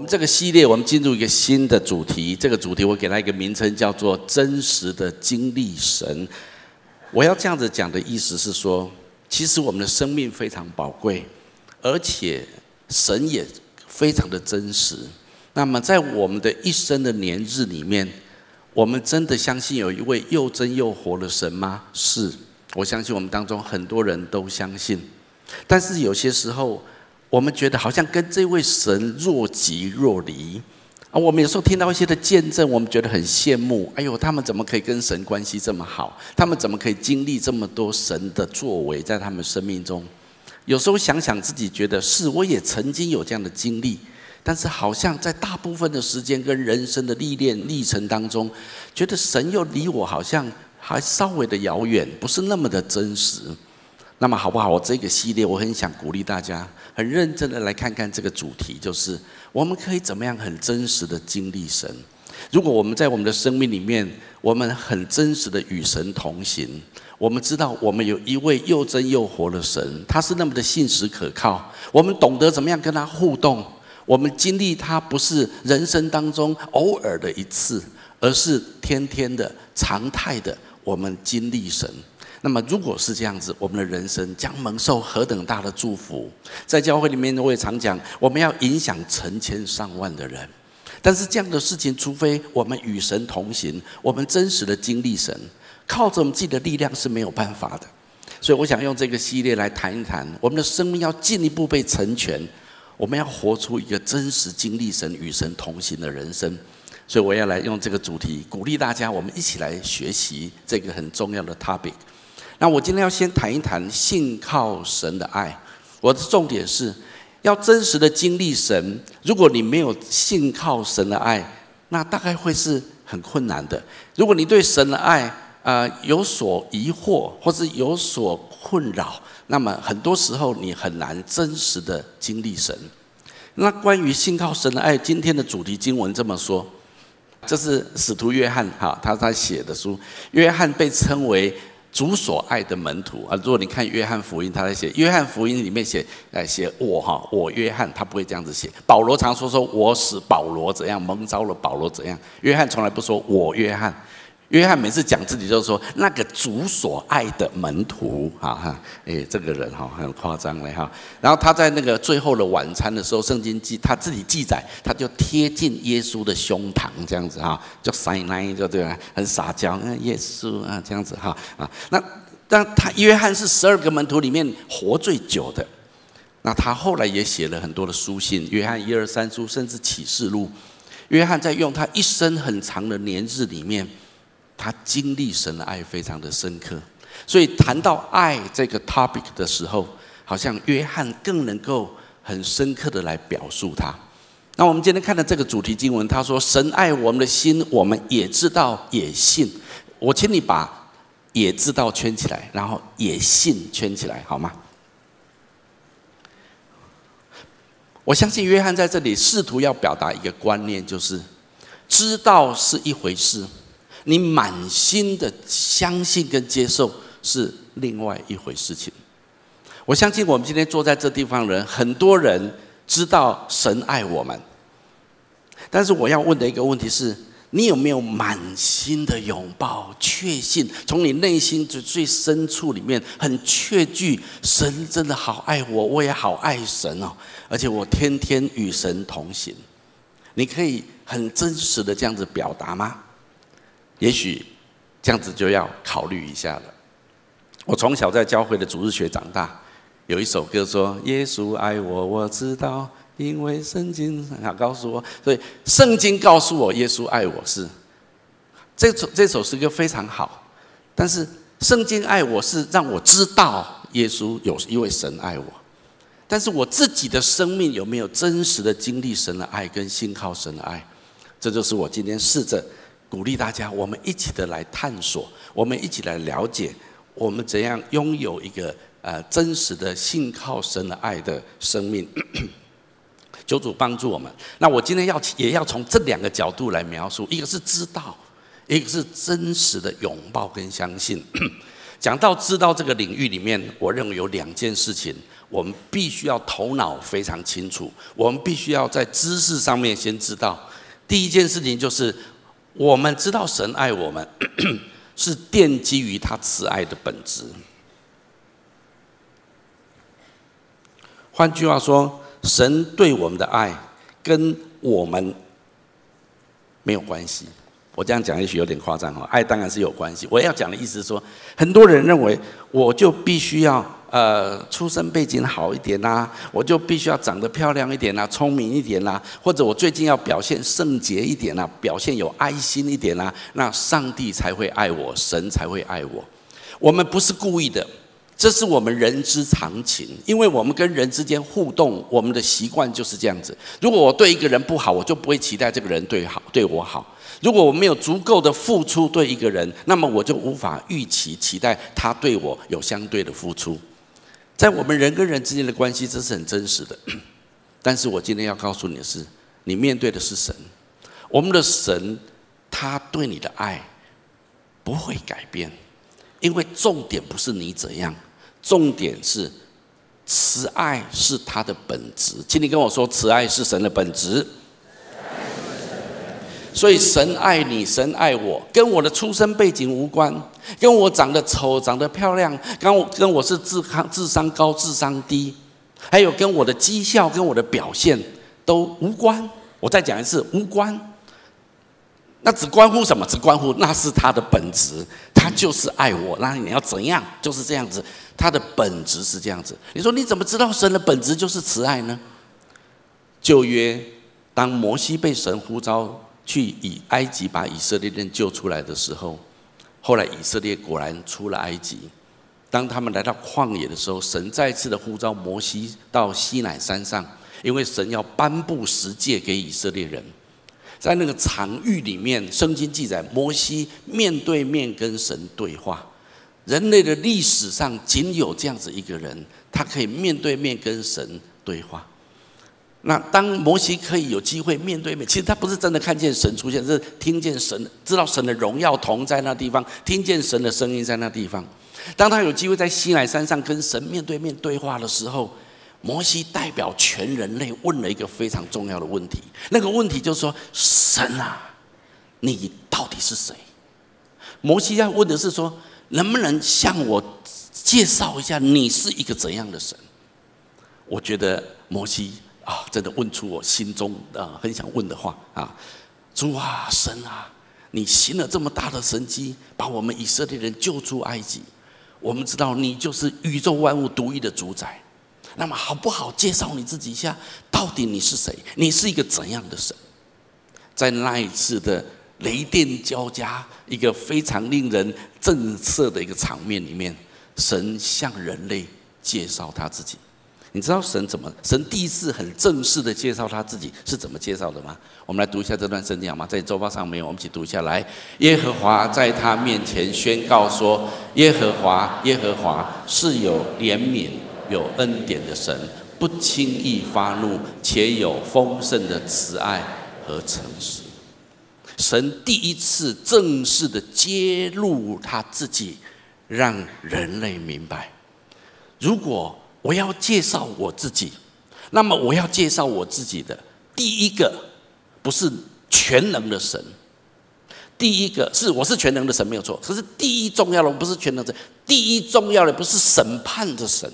我们这个系列，我们进入一个新的主题。这个主题我给它一个名称，叫做“真实的经历神”。我要这样子讲的意思是说，其实我们的生命非常宝贵，而且神也非常的真实。那么，在我们的一生的年日里面，我们真的相信有一位又真又活的神吗？是，我相信我们当中很多人都相信。但是有些时候，我们觉得好像跟这位神若即若离啊！我们有时候听到一些的见证，我们觉得很羡慕。哎呦，他们怎么可以跟神关系这么好？他们怎么可以经历这么多神的作为在他们生命中？有时候想想自己，觉得是我也曾经有这样的经历，但是好像在大部分的时间跟人生的历练历程当中，觉得神又离我好像还稍微的遥远，不是那么的真实。那么好不好？我这个系列，我很想鼓励大家，很认真的来看看这个主题，就是我们可以怎么样很真实的经历神。如果我们在我们的生命里面，我们很真实的与神同行，我们知道我们有一位又真又活的神，他是那么的信实可靠。我们懂得怎么样跟他互动，我们经历他不是人生当中偶尔的一次，而是天天的常态的，我们经历神。那么，如果是这样子，我们的人生将蒙受何等大的祝福？在教会里面，我也常讲，我们要影响成千上万的人。但是，这样的事情，除非我们与神同行，我们真实的经历神，靠着我们自己的力量是没有办法的。所以，我想用这个系列来谈一谈，我们的生命要进一步被成全，我们要活出一个真实经历神、与神同行的人生。所以，我要来用这个主题鼓励大家，我们一起来学习这个很重要的 topic。那我今天要先谈一谈信靠神的爱。我的重点是要真实的经历神。如果你没有信靠神的爱，那大概会是很困难的。如果你对神的爱啊有所疑惑，或是有所困扰，那么很多时候你很难真实的经历神。那关于信靠神的爱，今天的主题经文这么说：这是使徒约翰哈他他写的书。约翰被称为。主所爱的门徒啊，如果你看约翰福音，他在写约翰福音里面写，呃，写我哈，我约翰，他不会这样子写。保罗常说说我使保罗怎样蒙召了保罗怎样，约翰从来不说我约翰。约翰每次讲自己就是说那个主所爱的门徒，哈哈，哎，这个人哈很夸张嘞哈。然后他在那个最后的晚餐的时候，圣经记他自己记载，他就贴近耶稣的胸膛这样子哈，就撒奶就对了，很撒娇，那耶稣啊这样子哈啊。那但他约翰是十二个门徒里面活最久的，那他后来也写了很多的书信，约翰一二三书，甚至启示录。约翰在用他一生很长的年日里面。他经历神的爱非常的深刻，所以谈到爱这个 topic 的时候，好像约翰更能够很深刻的来表述它。那我们今天看的这个主题经文，他说：“神爱我们的心，我们也知道，也信。”我请你把“也知道”圈起来，然后“也信”圈起来，好吗？我相信约翰在这里试图要表达一个观念，就是知道是一回事。你满心的相信跟接受是另外一回事情。我相信我们今天坐在这地方的人，很多人知道神爱我们，但是我要问的一个问题是：你有没有满心的拥抱、确信，从你内心最最深处里面很确据，神真的好爱我，我也好爱神哦，而且我天天与神同行。你可以很真实的这样子表达吗？也许这样子就要考虑一下了。我从小在教会的主日学长大，有一首歌说：“耶稣爱我，我知道，因为圣经啊告诉我。”所以圣经告诉我耶稣爱我是这首这首诗歌非常好。但是圣经爱我是让我知道耶稣有一位神爱我，但是我自己的生命有没有真实的经历神的爱跟信靠神的爱？这就是我今天试着。鼓励大家，我们一起的来探索，我们一起来了解，我们怎样拥有一个呃真实的信靠神的爱的生命。求主帮助我们。那我今天要也要从这两个角度来描述，一个是知道，一个是真实的拥抱跟相信。讲到知道这个领域里面，我认为有两件事情，我们必须要头脑非常清楚，我们必须要在知识上面先知道。第一件事情就是，我们知道神爱我们，是奠基于他慈爱的本质。换句话说，神对我们的爱跟我们没有关系。我这样讲也许有点夸张哈，爱当然是有关系。我要讲的意思是说，很多人认为我就必须要呃出身背景好一点呐，我就必须要长得漂亮一点呐，聪明一点呐，或者我最近要表现圣洁一点呐，表现有爱心一点呐，那上帝才会爱我，神才会爱我。我们不是故意的。这是我们人之常情，因为我们跟人之间互动，我们的习惯就是这样子。如果我对一个人不好，我就不会期待这个人对好对我好。如果我没有足够的付出对一个人，那么我就无法预期期待他对我有相对的付出。在我们人跟人之间的关系，这是很真实的。但是我今天要告诉你的是，你面对的是神，我们的神，他对你的爱不会改变，因为重点不是你怎样。重点是，慈爱是他的本质，请你跟我说，慈爱是神的本质。所以神爱你，神爱我，跟我的出生背景无关，跟我长得丑、长得漂亮，跟我跟我是智康、智商高、智商低，还有跟我的绩效、跟我的表现都无关。我再讲一次，无关。那只关乎什么？只关乎那是他的本质，他就是爱我。那你要怎样？就是这样子，他的本质是这样子。你说你怎么知道神的本质就是慈爱呢？旧约当摩西被神呼召去以埃及把以色列人救出来的时候，后来以色列果然出了埃及。当他们来到旷野的时候，神再次的呼召摩西到西乃山上，因为神要颁布十诫给以色列人。在那个场域里面，圣经记载，摩西面对面跟神对话。人类的历史上仅有这样子一个人，他可以面对面跟神对话。那当摩西可以有机会面对面，其实他不是真的看见神出现，是听见神，知道神的荣耀同在那地方，听见神的声音在那地方。当他有机会在西乃山上跟神面对面对话的时候。摩西代表全人类问了一个非常重要的问题，那个问题就是说：神啊，你到底是谁？摩西要问的是说，能不能向我介绍一下你是一个怎样的神？我觉得摩西啊，真的问出我心中啊很想问的话啊！主啊，神啊，你行了这么大的神迹，把我们以色列人救出埃及，我们知道你就是宇宙万物独一的主宰。那么好不好介绍你自己一下？到底你是谁？你是一个怎样的神？在那一次的雷电交加、一个非常令人震慑的一个场面里面，神向人类介绍他自己。你知道神怎么？神第一次很正式的介绍他自己是怎么介绍的吗？我们来读一下这段圣经好吗？在周报上面，我们一起读一下来。耶和华在他面前宣告说：“耶和华，耶和华是有怜悯。”有恩典的神，不轻易发怒，且有丰盛的慈爱和诚实。神第一次正式的揭露他自己，让人类明白：如果我要介绍我自己，那么我要介绍我自己的第一个不是全能的神，第一个是我是全能的神没有错。可是第一重要的不是全能神，第一重要的不是审判的神。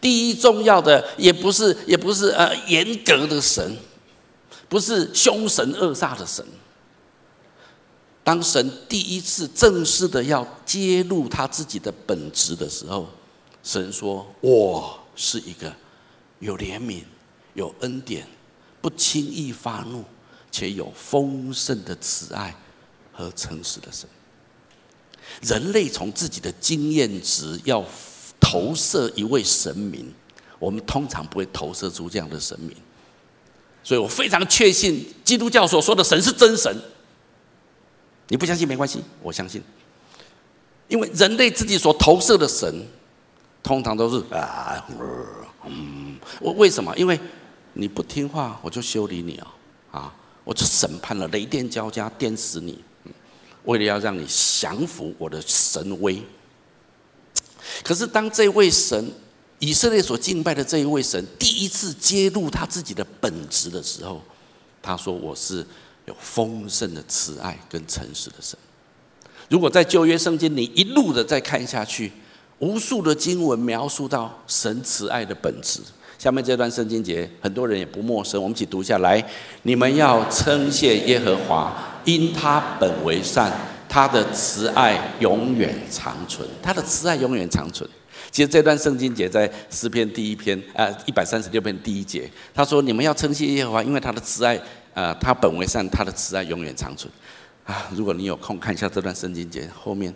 第一重要的也不是，也不是呃严格的神，不是凶神恶煞的神。当神第一次正式的要揭露他自己的本质的时候，神说：“我是一个有怜悯、有恩典、不轻易发怒，且有丰盛的慈爱和诚实的神。”人类从自己的经验值要。投射一位神明，我们通常不会投射出这样的神明，所以我非常确信基督教所说的神是真神。你不相信没关系，我相信，因为人类自己所投射的神，通常都是啊，嗯，我为什么？因为你不听话，我就修理你啊，啊，我就审判了，雷电交加，电死你，为了要让你降服我的神威。可是当这位神，以色列所敬拜的这一位神，第一次揭露他自己的本质的时候，他说：“我是有丰盛的慈爱跟诚实的神。”如果在旧约圣经，你一路的再看下去，无数的经文描述到神慈爱的本质。下面这段圣经节，很多人也不陌生，我们一起读下来。你们要称谢耶和华，因他本为善，他的慈爱永远长存。他的慈爱永远长存。其实这段圣经节在诗篇第一篇，呃，一百三十六篇第一节，他说：“你们要称谢耶和华，因为他的慈爱，呃，他本为善，他的慈爱永远长存。”啊，如果你有空看一下这段圣经节后面。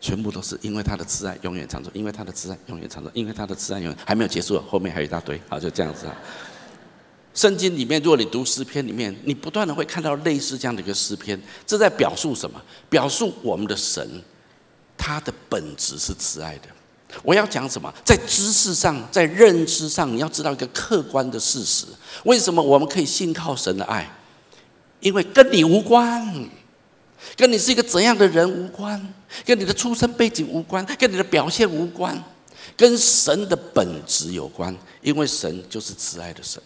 全部都是因为他的慈爱永远长存，因为他的慈爱永远长存，因为他的慈爱永远还没有结束，后面还有一大堆，好就这样子啊。圣经里面，如果你读诗篇里面，你不断的会看到类似这样的一个诗篇，这在表述什么？表述我们的神，他的本质是慈爱的。我要讲什么？在知识上，在认知上，你要知道一个客观的事实：为什么我们可以信靠神的爱？因为跟你无关。跟你是一个怎样的人无关，跟你的出生背景无关，跟你的表现无关，跟神的本质有关。因为神就是慈爱的神，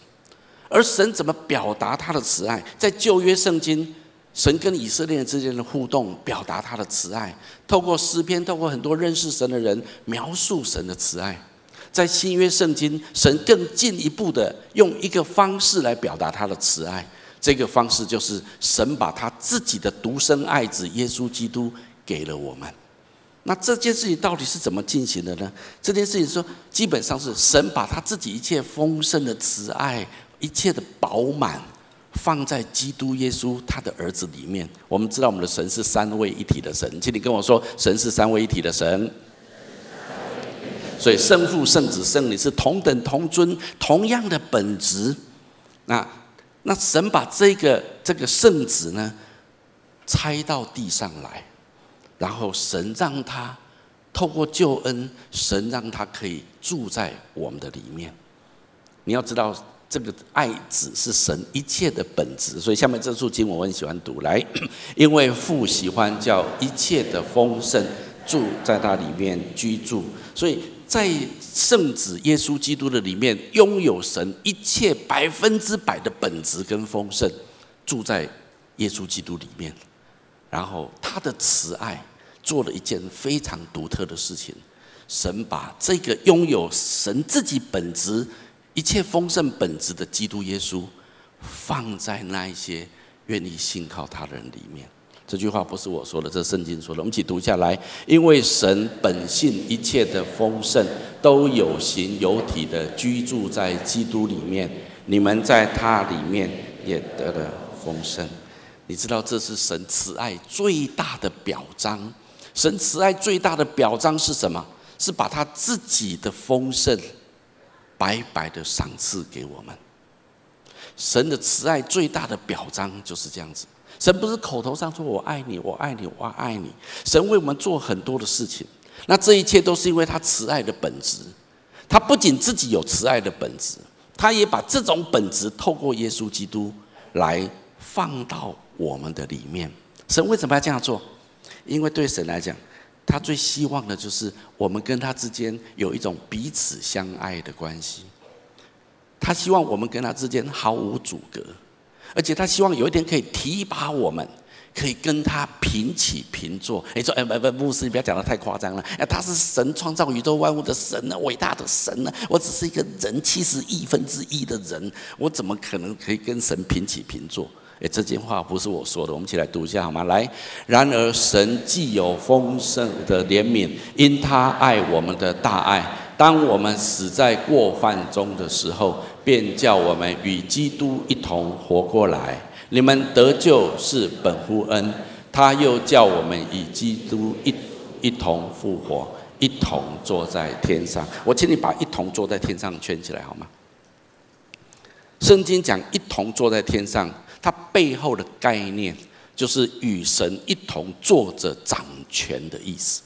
而神怎么表达他的慈爱？在旧约圣经，神跟以色列人之间的互动，表达他的慈爱，透过诗篇，透过很多认识神的人描述神的慈爱。在新约圣经，神更进一步的用一个方式来表达他的慈爱。这个方式就是神把他自己的独生爱子耶稣基督给了我们。那这件事情到底是怎么进行的呢？这件事情说，基本上是神把他自己一切丰盛的慈爱、一切的饱满，放在基督耶稣他的儿子里面。我们知道我们的神是三位一体的神，请你跟我说，神是三位一体的神。所以圣父、圣子、圣灵是同等同尊、同样的本质。那。那神把这个这个圣子呢拆到地上来，然后神让他透过救恩，神让他可以住在我们的里面。你要知道，这个爱子是神一切的本质。所以下面这处经我很喜欢读来，因为父喜欢叫一切的丰盛住在他里面居住，所以。在圣子耶稣基督的里面，拥有神一切百分之百的本质跟丰盛，住在耶稣基督里面。然后他的慈爱做了一件非常独特的事情，神把这个拥有神自己本质一切丰盛本质的基督耶稣，放在那一些愿意信靠他的人里面。这句话不是我说的，这是圣经说的。我们一起读下来。因为神本性一切的丰盛都有形有体的居住在基督里面，你们在他里面也得了丰盛。你知道这是神慈爱最大的表彰。神慈爱最大的表彰是什么？是把他自己的丰盛白白的赏赐给我们。神的慈爱最大的表彰就是这样子。神不是口头上说我爱你，我爱你，我爱你。神为我们做很多的事情，那这一切都是因为他慈爱的本质。他不仅自己有慈爱的本质，他也把这种本质透过耶稣基督来放到我们的里面。神为什么要这样做？因为对神来讲，他最希望的就是我们跟他之间有一种彼此相爱的关系。他希望我们跟他之间毫无阻隔。而且他希望有一天可以提拔我们，可以跟他平起平坐。你说，哎，不不，牧师，你不要讲的太夸张了。哎，他是神创造宇宙万物的神呢，伟大的神呢。我只是一个人，七十亿分之一的人，我怎么可能可以跟神平起平坐？哎，这句话不是我说的，我们一起来读一下好吗？来，然而神既有丰盛的怜悯，因他爱我们的大爱，当我们死在过犯中的时候。便叫我们与基督一同活过来。你们得救是本乎恩，他又叫我们与基督一一同复活，一同坐在天上。我请你把“一同坐在天上”圈起来好吗？圣经讲“一同坐在天上”，它背后的概念就是与神一同坐着掌权的意思。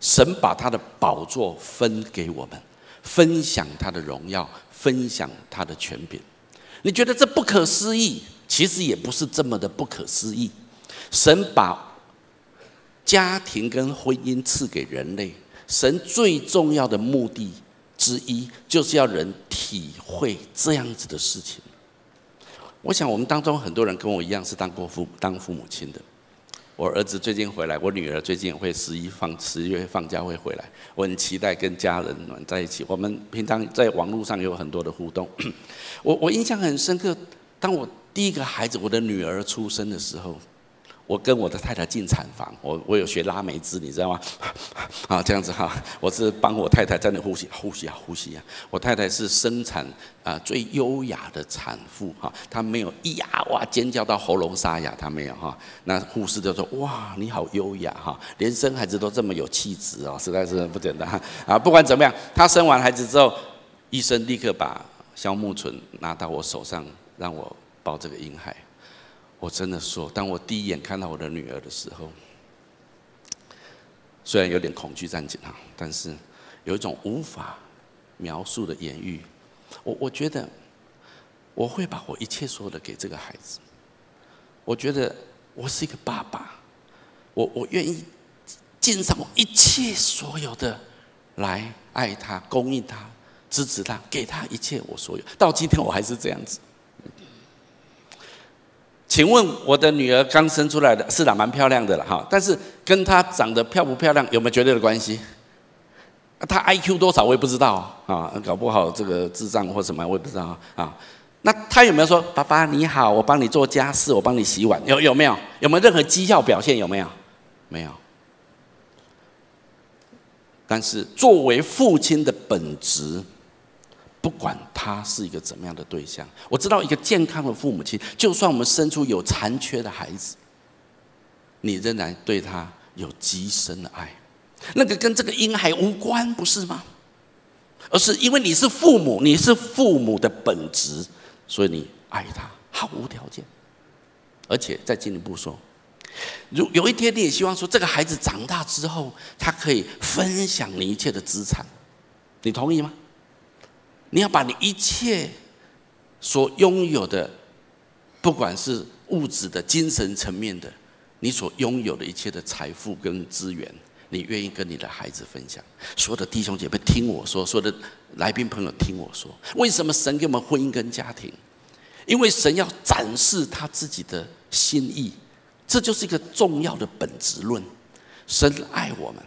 神把他的宝座分给我们，分享他的荣耀。分享他的权柄，你觉得这不可思议？其实也不是这么的不可思议。神把家庭跟婚姻赐给人类，神最重要的目的之一，就是要人体会这样子的事情。我想我们当中很多人跟我一样是当过父当父母亲的。我儿子最近回来，我女儿最近会十一放十月放假会回来，我很期待跟家人们在一起。我们平常在网络上有很多的互动。我我印象很深刻，当我第一个孩子我的女儿出生的时候。我跟我的太太进产房，我我有学拉梅兹，你知道吗？啊，这样子哈，我是帮我太太在那呼吸，呼吸啊，呼吸啊。我太太是生产啊最优雅的产妇哈，她没有咿呀哇尖叫到喉咙沙哑，她没有哈。那护士就说哇，你好优雅哈，连生孩子都这么有气质哦，实在是不简单啊。不管怎么样，她生完孩子之后，医生立刻把消木醇拿到我手上，让我抱这个婴孩。我真的说，当我第一眼看到我的女儿的时候，虽然有点恐惧战紧啊，但是有一种无法描述的言语。我我觉得我会把我一切所有的给这个孩子。我觉得我是一个爸爸，我我愿意尽上我一切所有的来爱他、供应他、支持他、给他一切我所有。到今天我还是这样子。请问我的女儿刚生出来的是的，蛮漂亮的了哈，但是跟她长得漂不漂亮有没有绝对的关系？她 IQ 多少我也不知道啊，搞不好这个智障或什么我也不知道啊。那她有没有说爸爸你好，我帮你做家事，我帮你洗碗，有有没有？有没有任何绩效表现？有没有？没有。但是作为父亲的本质。不管他是一个怎么样的对象，我知道一个健康的父母亲，就算我们生出有残缺的孩子，你仍然对他有极深的爱，那个跟这个婴孩无关，不是吗？而是因为你是父母，你是父母的本质，所以你爱他毫无条件。而且再进一步说，如有一天你也希望说，这个孩子长大之后，他可以分享你一切的资产，你同意吗？你要把你一切所拥有的，不管是物质的、精神层面的，你所拥有的一切的财富跟资源，你愿意跟你的孩子分享？所有的弟兄姐妹听我说，所有的来宾朋友听我说，为什么神给我们婚姻跟家庭？因为神要展示他自己的心意，这就是一个重要的本质论。神爱我们，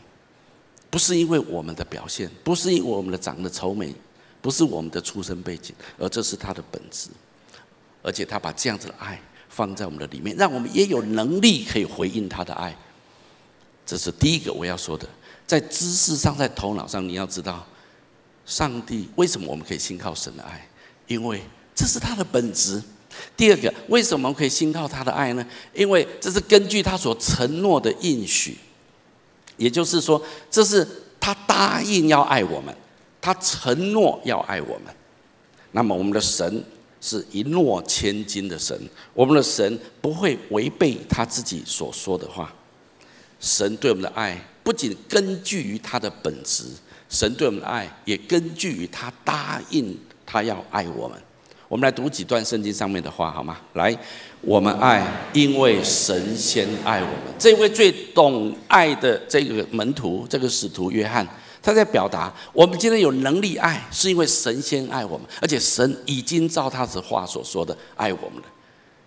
不是因为我们的表现，不是因为我们的长得丑美。不是我们的出生背景，而这是他的本质，而且他把这样子的爱放在我们的里面，让我们也有能力可以回应他的爱。这是第一个我要说的，在知识上，在头脑上，你要知道，上帝为什么我们可以信靠神的爱，因为这是他的本质。第二个，为什么我可以信靠他的爱呢？因为这是根据他所承诺的应许，也就是说，这是他答应要爱我们。他承诺要爱我们，那么我们的神是一诺千金的神，我们的神不会违背他自己所说的话。神对我们的爱不仅根据于他的本质，神对我们的爱也根据于他答应他要爱我们。我们来读几段圣经上面的话好吗？来，我们爱，因为神先爱我们。这位最懂爱的这个门徒，这个使徒约翰。他在表达，我们今天有能力爱，是因为神先爱我们，而且神已经照他的话所说的爱我们了。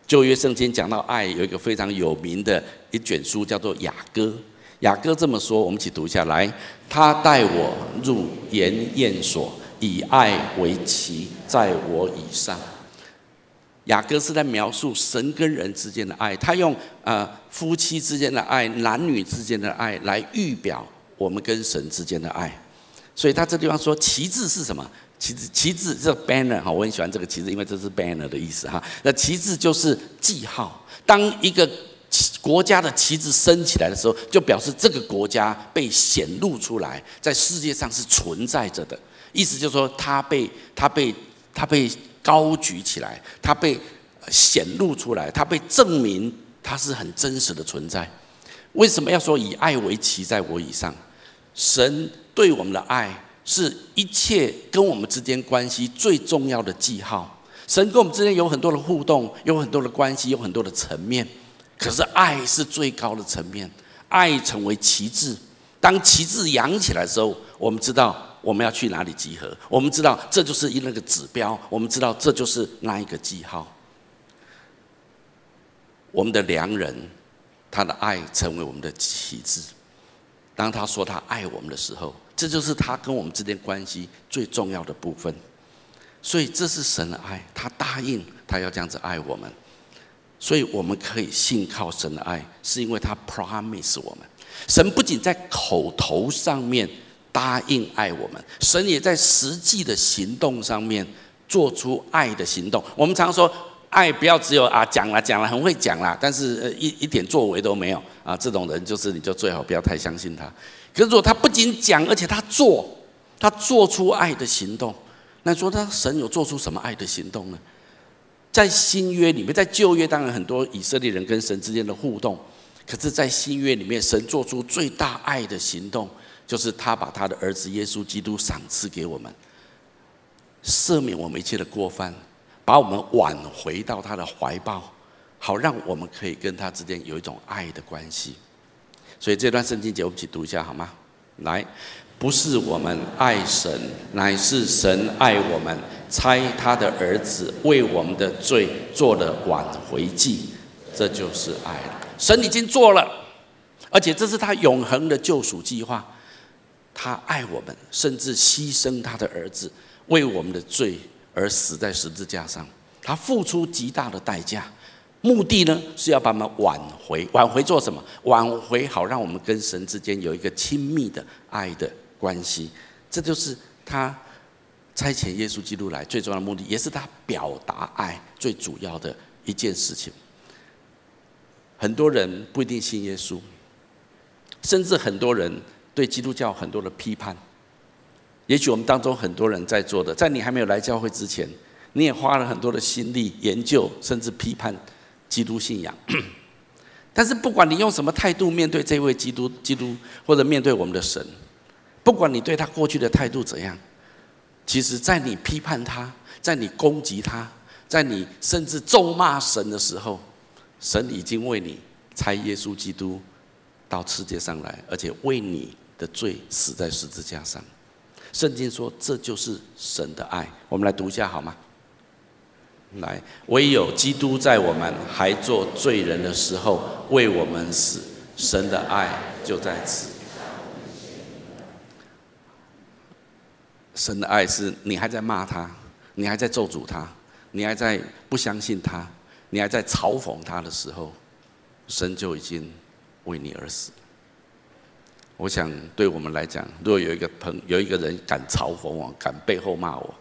旧约圣经讲到爱，有一个非常有名的一卷书，叫做雅歌。雅歌这么说，我们一起读一下来：他带我入筵宴所，以爱为旗，在我以上。雅歌是在描述神跟人之间的爱，他用呃夫妻之间的爱、男女之间的爱来预表。我们跟神之间的爱，所以他这地方说旗帜是什么？旗帜，旗帜这 banner 哈，我很喜欢这个旗帜，因为这是 banner 的意思哈。那旗帜就是记号，当一个国家的旗帜升起来的时候，就表示这个国家被显露出来，在世界上是存在着的。意思就是说，它被它被它被高举起来，它被显露出来，它被证明它是很真实的存在。为什么要说以爱为旗，在我以上？神对我们的爱是一切跟我们之间关系最重要的记号。神跟我们之间有很多的互动，有很多的关系，有很多的层面。可是爱是最高的层面，爱成为旗帜。当旗帜扬起来的时候，我们知道我们要去哪里集合，我们知道这就是一那个指标，我们知道这就是那一个记号。我们的良人，他的爱成为我们的旗帜。当他说他爱我们的时候，这就是他跟我们之间关系最重要的部分。所以这是神的爱，他答应他要这样子爱我们。所以我们可以信靠神的爱，是因为他 promise 我们。神不仅在口头上面答应爱我们，神也在实际的行动上面做出爱的行动。我们常说，爱不要只有啊讲了讲了很会讲啦，但是呃一一点作为都没有啊，这种人就是你就最好不要太相信他。可是如果他不仅讲，而且他做，他做出爱的行动，那说他神有做出什么爱的行动呢？在新约里面，在旧约当然很多以色列人跟神之间的互动，可是，在新约里面，神做出最大爱的行动，就是他把他的儿子耶稣基督赏赐给我们，赦免我们一切的过犯，把我们挽回到他的怀抱，好让我们可以跟他之间有一种爱的关系。所以这段圣经节我们一起读一下好吗？来，不是我们爱神，乃是神爱我们。猜他的儿子为我们的罪做了挽回祭，这就是爱了。神已经做了，而且这是他永恒的救赎计划。他爱我们，甚至牺牲他的儿子为我们的罪而死在十字架上。他付出极大的代价，目的呢是要把我们挽回。挽回做什么？挽回好让我们跟神之间有一个亲密的爱的关系。这就是他。差遣耶稣基督来最重要的目的，也是他表达爱最主要的一件事情。很多人不一定信耶稣，甚至很多人对基督教很多的批判。也许我们当中很多人在座的，在你还没有来教会之前，你也花了很多的心力研究，甚至批判基督信仰。但是不管你用什么态度面对这位基督，基督或者面对我们的神，不管你对他过去的态度怎样。其实，在你批判他，在你攻击他，在你甚至咒骂神的时候，神已经为你差耶稣基督到世界上来，而且为你的罪死在十字架上。圣经说，这就是神的爱。我们来读一下好吗？来，唯有基督在我们还做罪人的时候为我们死，神的爱就在此。神的爱是你还在骂他，你还在咒诅他，你还在不相信他，你还在嘲讽他的时候，神就已经为你而死。我想对我们来讲，如果有一个朋有一个人敢嘲讽我，敢背后骂我，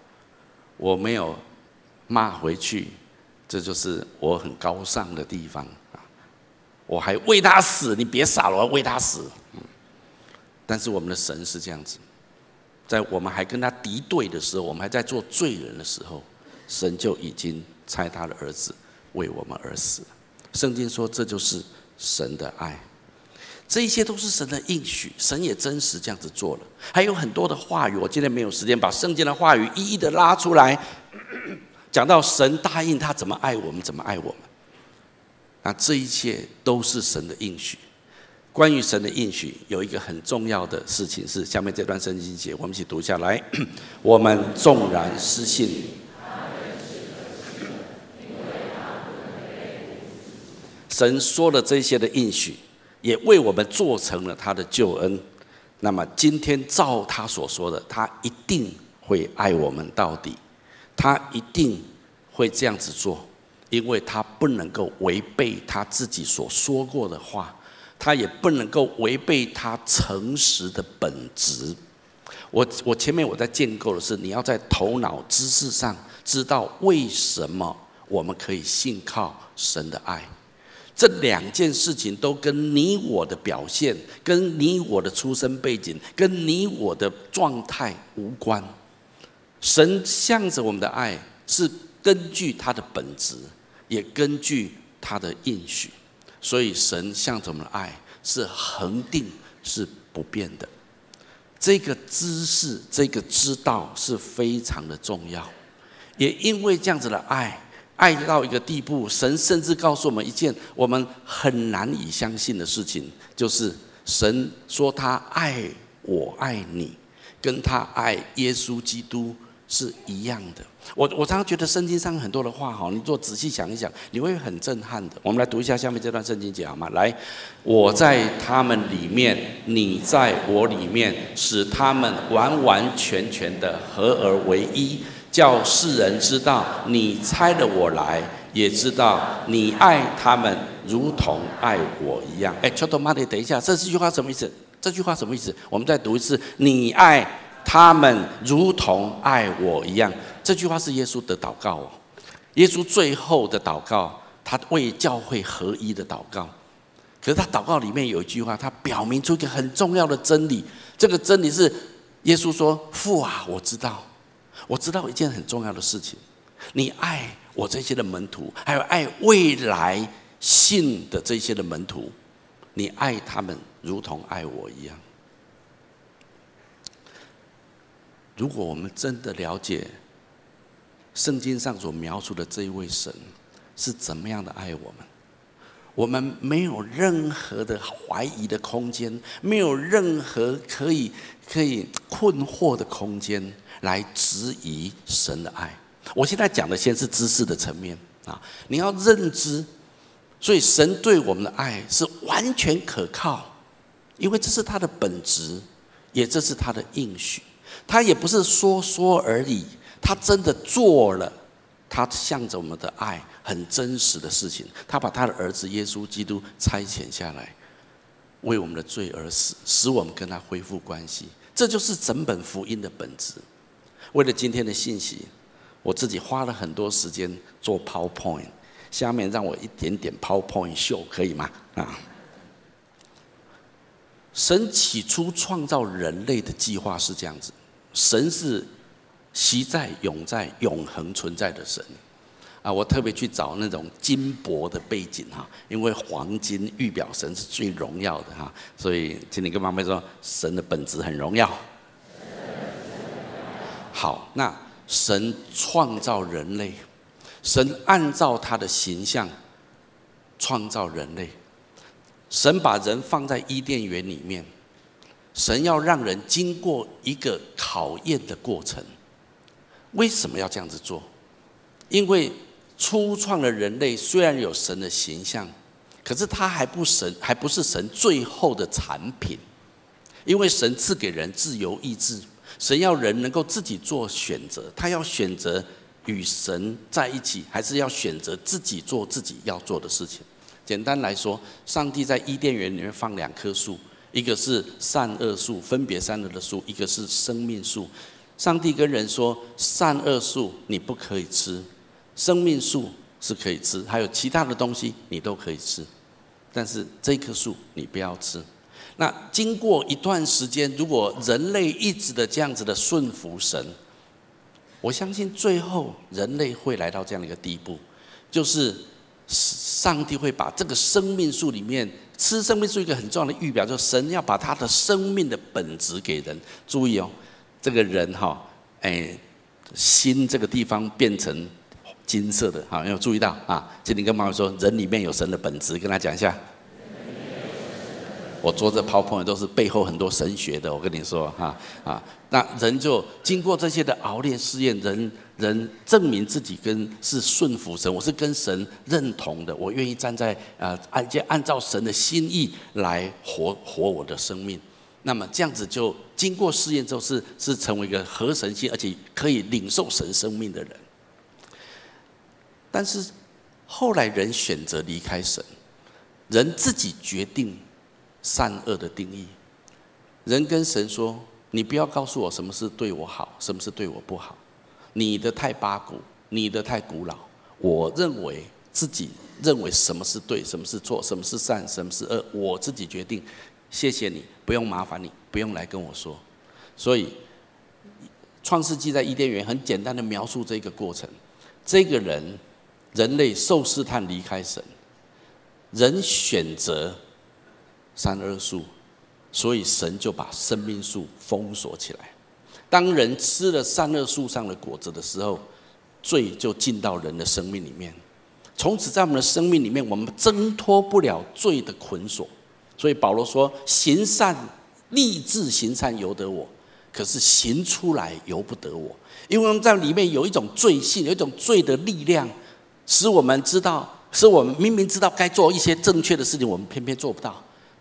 我没有骂回去，这就是我很高尚的地方啊！我还为他死，你别傻了，我为他死。但是我们的神是这样子。在我们还跟他敌对的时候，我们还在做罪人的时候，神就已经差他的儿子为我们而死。圣经说，这就是神的爱，这一切都是神的应许，神也真实这样子做了。还有很多的话语，我今天没有时间把圣经的话语一一的拉出来，讲到神答应他怎么爱我们，怎么爱我们。那这一切都是神的应许。关于神的应许，有一个很重要的事情是下面这段圣经节，我们一起读下来。我们纵然失信，神说了这些的应许，也为我们做成了他的救恩。那么今天照他所说的，他一定会爱我们到底，他一定会这样子做，因为他不能够违背他自己所说过的话。他也不能够违背他诚实的本质。我我前面我在建构的是，你要在头脑知识上知道为什么我们可以信靠神的爱。这两件事情都跟你我的表现、跟你我的出生背景、跟你我的状态无关。神向着我们的爱是根据他的本质，也根据他的应许。所以，神向着我们的爱是恒定、是不变的。这个知识、这个知道是非常的重要。也因为这样子的爱，爱到一个地步，神甚至告诉我们一件我们很难以相信的事情，就是神说他爱我爱你，跟他爱耶稣基督是一样的。我我常常觉得圣经上很多的话哈，你做仔细想一想，你会很震撼的。我们来读一下下面这段圣经节好吗？来，我在他们里面，你在我里面，使他们完完全全的合而为一，叫世人知道你差了我来，也知道你爱他们如同爱我一样。哎，丘多玛蒂，等一下，这这句话什么意思？这句话什么意思？我们再读一次，你爱他们如同爱我一样。这句话是耶稣的祷告哦，耶稣最后的祷告，他为教会合一的祷告。可是他祷告里面有一句话，他表明出一个很重要的真理。这个真理是耶稣说：“父啊，我知道，我知道一件很重要的事情，你爱我这些的门徒，还有爱未来信的这些的门徒，你爱他们如同爱我一样。如果我们真的了解。”圣经上所描述的这一位神是怎么样的爱我们？我们没有任何的怀疑的空间，没有任何可以可以困惑的空间来质疑神的爱。我现在讲的先是知识的层面啊，你要认知，所以神对我们的爱是完全可靠，因为这是他的本质，也这是他的应许，他也不是说说而已。他真的做了，他向着我们的爱很真实的事情。他把他的儿子耶稣基督差遣下来，为我们的罪而死，使我们跟他恢复关系。这就是整本福音的本质。为了今天的信息，我自己花了很多时间做 PowerPoint。下面让我一点点 PowerPoint 秀，可以吗？啊！神起初创造人类的计划是这样子，神是。习在、永在、永恒存在的神啊！我特别去找那种金箔的背景哈，因为黄金玉表神是最荣耀的哈，所以请你跟妈妈说，神的本质很荣耀。好，那神创造人类，神按照他的形象创造人类，神把人放在伊甸园里面，神要让人经过一个考验的过程。为什么要这样子做？因为初创的人类虽然有神的形象，可是他还不神，还不是神最后的产品。因为神赐给人自由意志，神要人能够自己做选择，他要选择与神在一起，还是要选择自己做自己要做的事情。简单来说，上帝在伊甸园里面放两棵树，一个是善恶树，分别善恶的树；一个是生命树。上帝跟人说：“善恶树你不可以吃，生命树是可以吃，还有其他的东西你都可以吃，但是这棵树你不要吃。”那经过一段时间，如果人类一直的这样子的顺服神，我相信最后人类会来到这样的一个地步，就是上帝会把这个生命树里面吃生命树一个很重要的预表，就是神要把他的生命的本质给人。注意哦。这个人哈，哎，心这个地方变成金色的，好，有注意到啊？今天跟妈妈说，人里面有神的本质，跟他讲一下。我做这泡泡都是背后很多神学的，我跟你说哈啊，那人就经过这些的熬炼试验，人人证明自己跟是顺服神，我是跟神认同的，我愿意站在啊按照按照神的心意来活活我的生命。那么这样子就经过试验之后，是是成为一个合神性，而且可以领受神生命的人。但是后来人选择离开神，人自己决定善恶的定义。人跟神说：“你不要告诉我什么是对我好，什么是对我不好。你的太八股，你的太古老。我认为自己认为什么是对，什么是错，什么是善，什么是恶，我自己决定。”谢谢你，不用麻烦你，不用来跟我说。所以，创世纪在伊甸园很简单的描述这个过程：这个人，人类受试探离开神，人选择三恶树，所以神就把生命树封锁起来。当人吃了三恶树上的果子的时候，罪就进到人的生命里面。从此，在我们的生命里面，我们挣脱不了罪的捆锁。所以保罗说：“行善，立志行善由得我，可是行出来由不得我，因为我们在里面有一种罪性，有一种罪的力量，使我们知道，使我们明明知道该做一些正确的事情，我们偏偏做不到；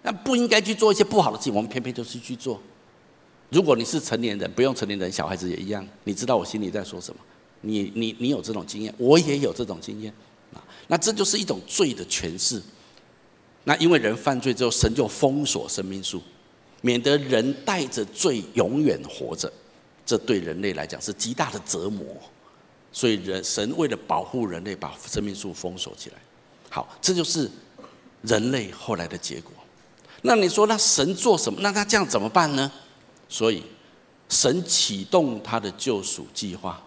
那不应该去做一些不好的事情，我们偏偏就是去做。如果你是成年人，不用成年人，小孩子也一样，你知道我心里在说什么？你你你有这种经验，我也有这种经验啊。那这就是一种罪的诠释。”那因为人犯罪之后，神就封锁生命树，免得人带着罪永远活着。这对人类来讲是极大的折磨，所以人神为了保护人类，把生命树封锁起来。好，这就是人类后来的结果。那你说，那神做什么？那他这样怎么办呢？所以神启动他的救赎计划。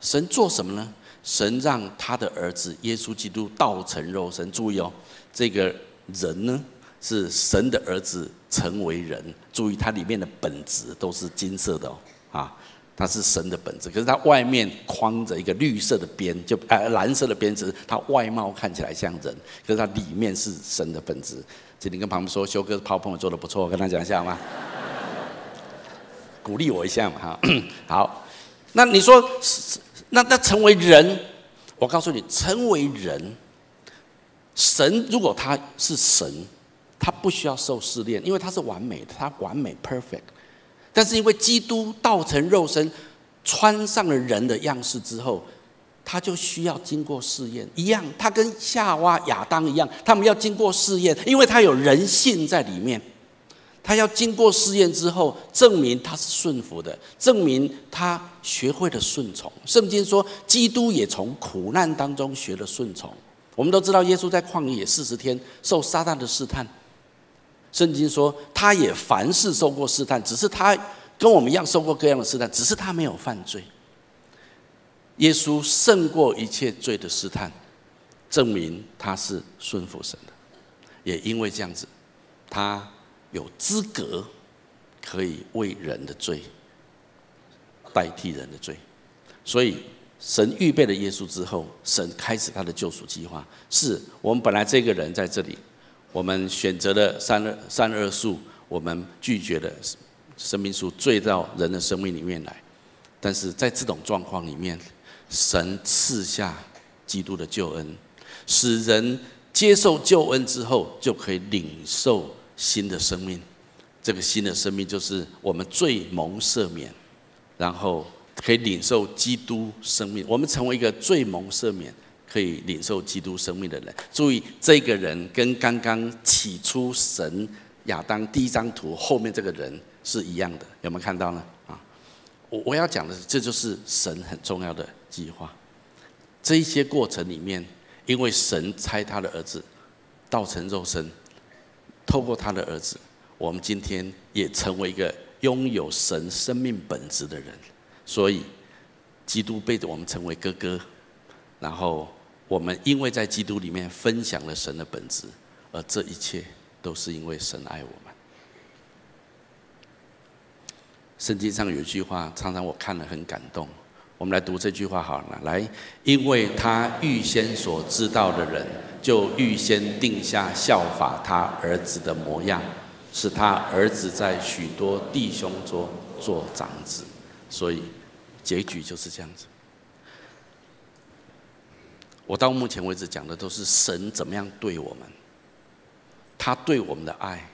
神做什么呢？神让他的儿子耶稣基督道成肉身。注意哦，这个。人呢是神的儿子成为人，注意它里面的本质都是金色的哦，啊，它是神的本质，可是它外面框着一个绿色的边，就呃蓝色的边子，它外貌看起来像人，可是它里面是神的本质。你跟旁边说，修哥泡泡做的不错，跟他讲一下吗？鼓励我一下嘛，哈，好，那你说，那那成为人，我告诉你，成为人。神如果他是神，他不需要受试炼，因为他是完美的，他完美 perfect。但是因为基督道成肉身，穿上了人的样式之后，他就需要经过试验。一样，他跟夏娃、亚当一样，他们要经过试验，因为他有人性在里面。他要经过试验之后，证明他是顺服的，证明他学会了顺从。圣经说，基督也从苦难当中学了顺从。我们都知道，耶稣在旷野四十天受撒旦的试探。圣经说，他也凡事受过试探，只是他跟我们一样受过各样的试探，只是他没有犯罪。耶稣胜过一切罪的试探，证明他是顺服神的。也因为这样子，他有资格可以为人的罪代替人的罪，所以。神预备了耶稣之后，神开始他的救赎计划。是我们本来这个人在这里，我们选择了三二三二数，我们拒绝了生命树，坠到人的生命里面来。但是在这种状况里面，神赐下基督的救恩，使人接受救恩之后，就可以领受新的生命。这个新的生命就是我们最蒙赦免，然后。可以领受基督生命，我们成为一个最蒙赦免、可以领受基督生命的人。注意，这个人跟刚刚起初神亚当第一张图后面这个人是一样的，有没有看到呢？我我要讲的，这就是神很重要的计划。这一些过程里面，因为神差他的儿子道成肉身，透过他的儿子，我们今天也成为一个拥有神生命本质的人。所以，基督被我们称为哥哥，然后我们因为在基督里面分享了神的本质，而这一切都是因为神爱我。圣经上有一句话，常常我看了很感动。我们来读这句话好了，来，因为他预先所知道的人，就预先定下效法他儿子的模样，使他儿子在许多弟兄中做长子。所以，结局就是这样子。我到目前为止讲的都是神怎么样对我们，他对我们的爱，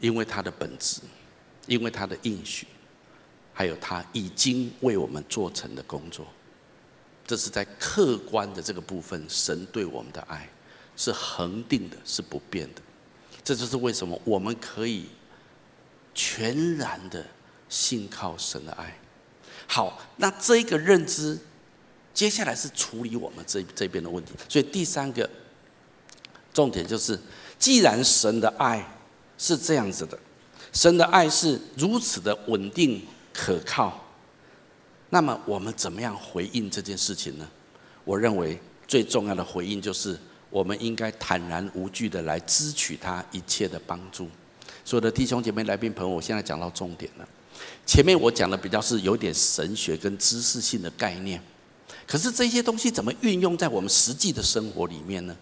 因为他的本质，因为他的应许，还有他已经为我们做成的工作，这是在客观的这个部分，神对我们的爱是恒定的，是不变的。这就是为什么我们可以全然的。信靠神的爱，好，那这一个认知，接下来是处理我们这这边的问题。所以第三个重点就是，既然神的爱是这样子的，神的爱是如此的稳定可靠，那么我们怎么样回应这件事情呢？我认为最重要的回应就是，我们应该坦然无惧的来支取他一切的帮助。所有的弟兄姐妹、来宾朋友，我现在讲到重点了。前面我讲的比较是有点神学跟知识性的概念，可是这些东西怎么运用在我们实际的生活里面呢？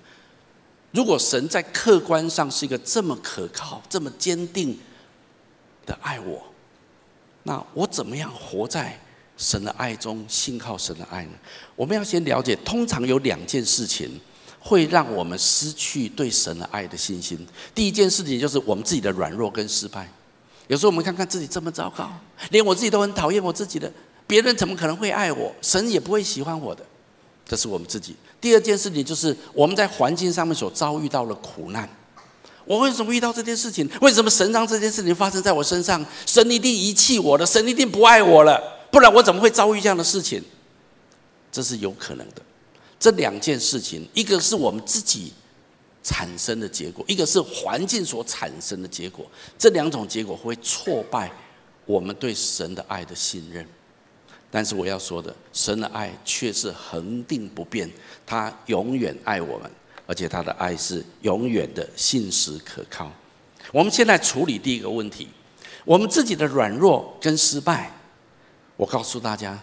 如果神在客观上是一个这么可靠、这么坚定的爱我，那我怎么样活在神的爱中，信靠神的爱呢？我们要先了解，通常有两件事情会让我们失去对神的爱的信心。第一件事情就是我们自己的软弱跟失败。有时候我们看看自己这么糟糕，连我自己都很讨厌我自己的，别人怎么可能会爱我？神也不会喜欢我的。这是我们自己。第二件事情就是我们在环境上面所遭遇到了苦难。我为什么遇到这件事情？为什么神让这件事情发生在我身上？神一定遗弃我了，神一定不爱我了，不然我怎么会遭遇这样的事情？这是有可能的。这两件事情，一个是我们自己产生的结果，一个是环境所产生的结果。这两种结果会挫败我们对神的爱的信任。但是我要说的，神的爱却是恒定不变，他永远爱我们，而且他的爱是永远的信实可靠。我们现在处理第一个问题，我们自己的软弱跟失败。我告诉大家，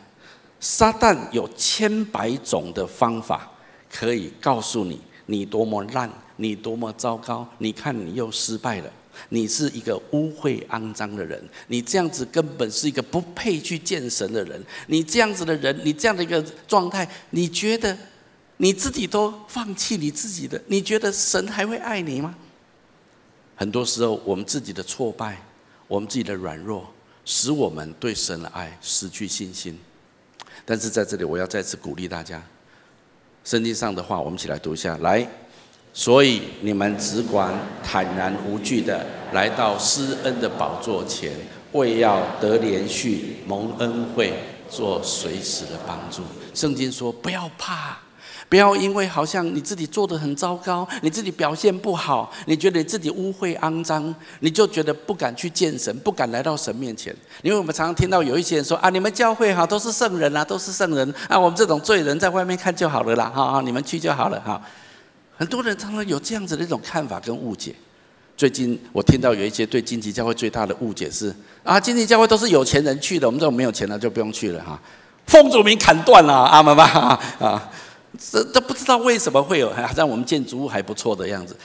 撒旦有千百种的方法可以告诉你，你多么烂，你多么糟糕，你看你又失败了。你是一个污秽肮脏的人，你这样子根本是一个不配去见神的人。你这样子的人，你这样的一个状态，你觉得你自己都放弃你自己的，你觉得神还会爱你吗？很多时候，我们自己的挫败，我们自己的软弱，使我们对神的爱失去信心。但是在这里，我要再次鼓励大家，圣经上的话，我们一起来读一下，来。所以你们只管坦然无惧的来到施恩的宝座前，为要得连续蒙恩惠，做随时的帮助。圣经说：不要怕，不要因为好像你自己做的很糟糕，你自己表现不好，你觉得你自己污秽肮脏，你就觉得不敢去见神，不敢来到神面前。因为我们常常听到有一些人说：啊，你们教会哈都是圣人啊，都是圣人啊，我们这种罪人在外面看就好了啦，哈，你们去就好了哈。很多人常常有这样子的一种看法跟误解。最近我听到有一些对荆棘教会最大的误解是：啊，荆棘教会都是有钱人去的，我们这种没有钱的就不用去了哈。风主名砍断了，阿门吧啊！这都不知道为什么会有，好像我们建筑物还不错的样子。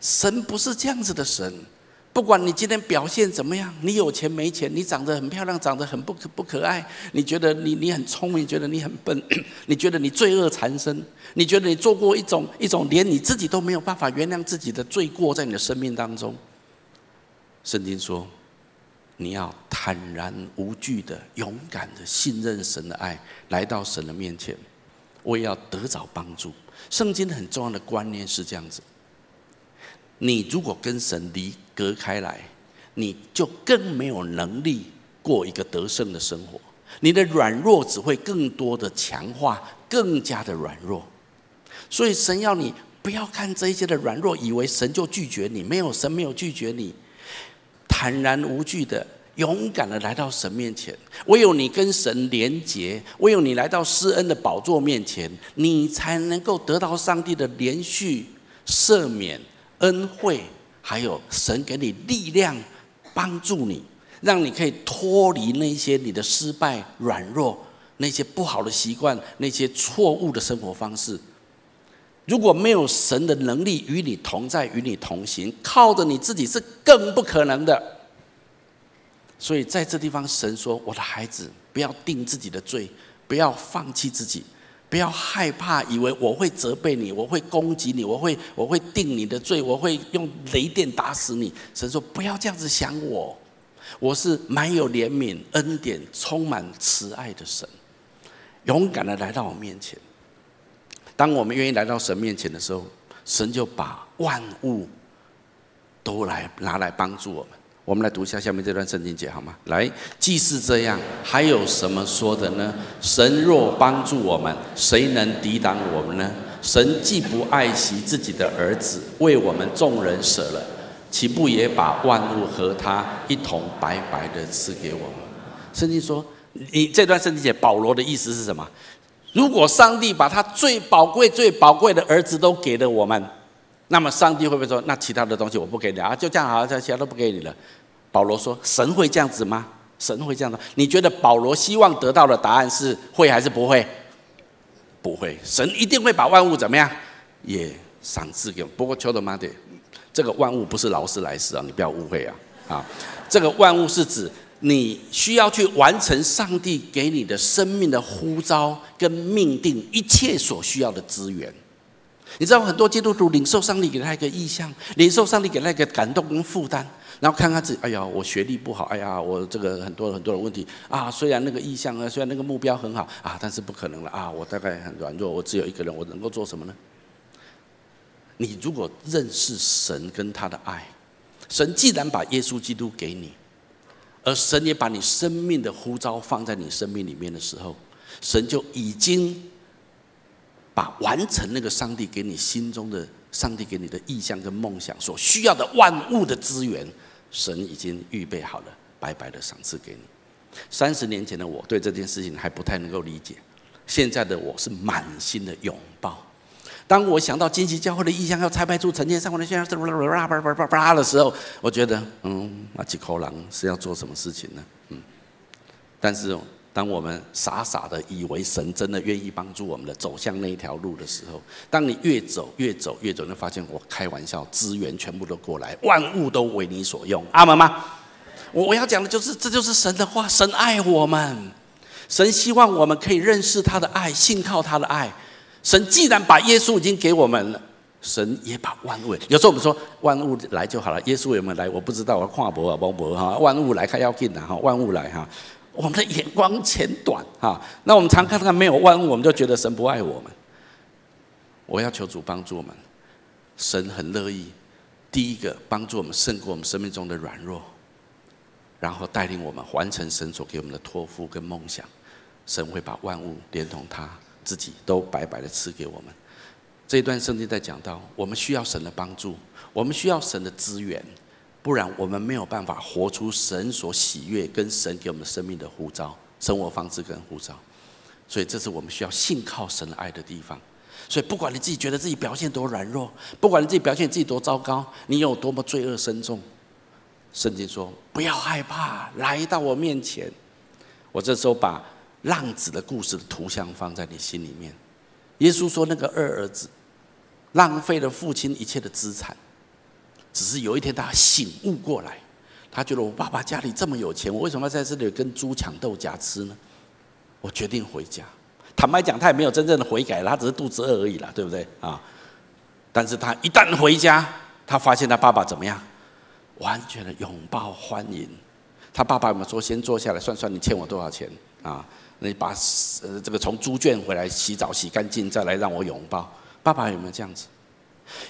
神不是这样子的神。不管你今天表现怎么样，你有钱没钱，你长得很漂亮，长得很不可不可爱，你觉得你你很聪明，觉得你很笨，你觉得你罪恶缠身，你觉得你做过一种一种连你自己都没有办法原谅自己的罪过，在你的生命当中，圣经说，你要坦然无惧的、勇敢的信任神的爱，来到神的面前，我也要得着帮助。圣经很重要的观念是这样子。你如果跟神离隔开来，你就更没有能力过一个得胜的生活。你的软弱只会更多的强化，更加的软弱。所以神要你不要看这一些的软弱，以为神就拒绝你。没有神没有拒绝你，坦然无惧的、勇敢的来到神面前。唯有你跟神连结，唯有你来到施恩的宝座面前，你才能够得到上帝的连续赦免。恩惠，还有神给你力量，帮助你，让你可以脱离那些你的失败、软弱、那些不好的习惯、那些错误的生活方式。如果没有神的能力与你同在、与你同行，靠着你自己是更不可能的。所以在这地方，神说：“我的孩子，不要定自己的罪，不要放弃自己。”不要害怕，以为我会责备你，我会攻击你，我会我会定你的罪，我会用雷电打死你。神说：“不要这样子想我，我是满有怜悯、恩典、充满慈爱的神，勇敢的来到我面前。当我们愿意来到神面前的时候，神就把万物都来拿来帮助我们。”我们来读一下下面这段圣经节好吗？来，既是这样，还有什么说的呢？神若帮助我们，谁能抵挡我们呢？神既不爱惜自己的儿子，为我们众人舍了，岂不也把万物和他一同白白的赐给我们？圣经说，你这段圣经节，保罗的意思是什么？如果上帝把他最宝贵、最宝贵的儿子都给了我们。那么上帝会不会说，那其他的东西我不给你啊？就这样好，这其他都不给你了。保罗说，神会这样子吗？神会这样的？你觉得保罗希望得到的答案是会还是不会？不会，神一定会把万物怎么样，也赏赐给我。不过，求的妈的，这个万物不是劳斯莱斯啊，你不要误会啊啊！这个万物是指你需要去完成上帝给你的生命的呼召跟命定一切所需要的资源。你知道很多基督徒领受上帝给他一个意向，领受上帝给他一个感动跟负担，然后看看自己，哎呀，我学历不好，哎呀，我这个很多很多的问题啊。虽然那个意向啊，虽然那个目标很好啊，但是不可能了啊。我大概很软弱，我只有一个人，我能够做什么呢？你如果认识神跟他的爱，神既然把耶稣基督给你，而神也把你生命的呼召放在你生命里面的时候，神就已经。把完成那个上帝给你心中的、上帝给你的意向跟梦想所需要的万物的资源，神已经预备好了，白白的赏赐给你。三十年前的我对这件事情还不太能够理解，现在的我是满心的拥抱。当我想到金禧教会的意向要拆派出成千上万的宣教士，叭叭叭叭叭的时候，我觉得，嗯，那几口狼是要做什么事情呢？嗯，但是。当我们傻傻的以为神真的愿意帮助我们的走向那一条路的时候，当你越走越走越走，你发现我开玩笑，资源全部都过来，万物都为你所用，阿门吗？我我要讲的就是，这就是神的话，神爱我们，神希望我们可以认识他的爱，信靠他的爱。神既然把耶稣已经给我们了，神也把万物。有时候我们说万物来就好了，耶稣有没有来？我不知道，我跨博啊，博博哈，万物来看要进来哈，万物来哈。我们的眼光浅短哈，那我们常看看没有万物，我们就觉得神不爱我们。我要求主帮助我们，神很乐意，第一个帮助我们胜过我们生命中的软弱，然后带领我们完成神所给我们的托付跟梦想。神会把万物连同他自己都白白的赐给我们。这一段圣经在讲到，我们需要神的帮助，我们需要神的资源。不然，我们没有办法活出神所喜悦跟神给我们生命的呼召、生活方式跟呼召。所以，这是我们需要信靠神爱的地方。所以，不管你自己觉得自己表现多软弱，不管你自己表现自己多糟糕，你有多么罪恶深重，圣经说：不要害怕，来到我面前。我这时候把浪子的故事的图像放在你心里面。耶稣说：那个二儿子浪费了父亲一切的资产。只是有一天他醒悟过来，他觉得我爸爸家里这么有钱，我为什么要在这里跟猪抢豆荚吃呢？我决定回家。坦白讲，他也没有真正的悔改，他只是肚子饿而已啦，对不对啊？但是他一旦回家，他发现他爸爸怎么样？完全的拥抱欢迎。他爸爸有没有说先坐下来算算你欠我多少钱啊？那你把呃这个从猪圈回来洗澡洗干净再来让我拥抱。爸爸有没有这样子？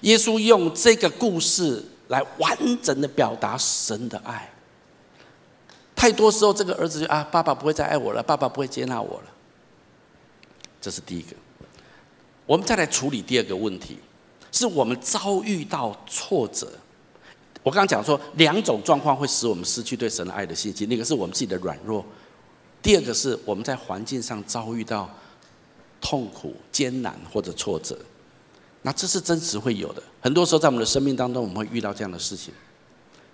耶稣用这个故事。来完整的表达神的爱。太多时候，这个儿子就啊，爸爸不会再爱我了，爸爸不会接纳我了。这是第一个。我们再来处理第二个问题，是我们遭遇到挫折。我刚刚讲说，两种状况会使我们失去对神的爱的信心。那个是我们自己的软弱，第二个是我们在环境上遭遇到痛苦、艰难或者挫折。那这是真实会有的，很多时候在我们的生命当中，我们会遇到这样的事情。